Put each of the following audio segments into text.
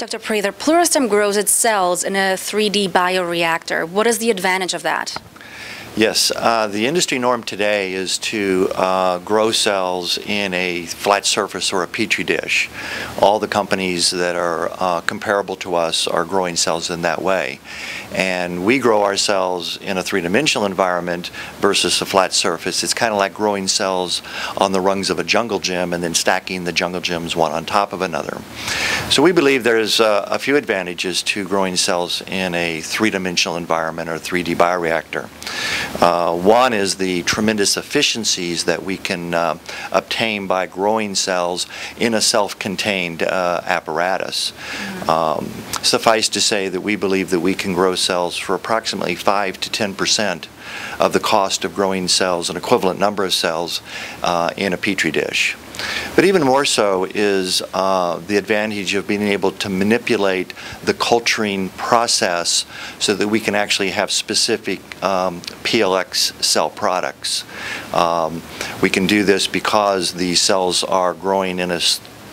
Dr. Prather, Pluristem grows its cells in a 3D bioreactor. What is the advantage of that? Yes, uh, the industry norm today is to uh, grow cells in a flat surface or a petri dish. All the companies that are uh, comparable to us are growing cells in that way. And we grow our cells in a three-dimensional environment versus a flat surface. It's kind of like growing cells on the rungs of a jungle gym and then stacking the jungle gyms one on top of another. So we believe there's uh, a few advantages to growing cells in a three-dimensional environment or 3D bioreactor. Uh, one is the tremendous efficiencies that we can uh, obtain by growing cells in a self-contained uh, apparatus. Um, suffice to say that we believe that we can grow cells for approximately 5 to 10 percent of the cost of growing cells, an equivalent number of cells, uh, in a petri dish. But even more so is uh, the advantage of being able to manipulate the culturing process so that we can actually have specific um, PLX cell products. Um, we can do this because the cells are growing in a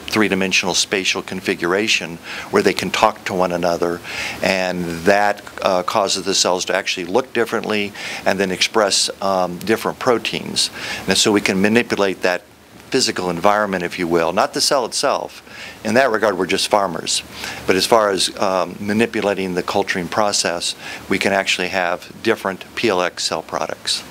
three-dimensional spatial configuration where they can talk to one another and that uh, causes the cells to actually look differently and then express um, different proteins. And so we can manipulate that physical environment, if you will, not the cell itself. In that regard, we're just farmers. But as far as um, manipulating the culturing process, we can actually have different PLX cell products.